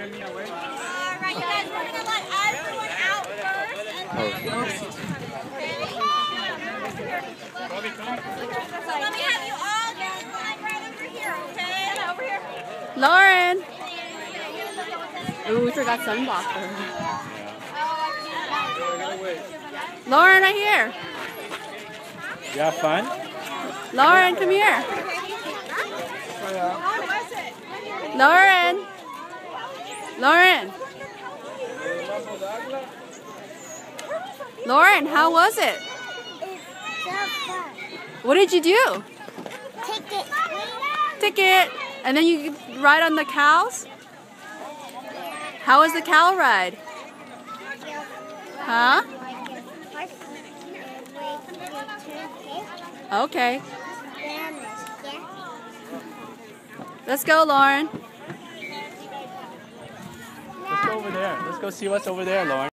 Alright, guys, we're gonna let everyone out first. So let me have you all get line right over here, okay? Over here. Lauren! Ooh, we forgot sunblock for her. Lauren, right here. You have fun? Lauren, come here. Lauren. Lauren. Lauren, how was it? What did you do? Ticket. Ticket. And then you ride on the cows? How was the cow ride? Huh? Okay. Let's go, Lauren. Let's go over there. Let's go see what's over there, Lauren.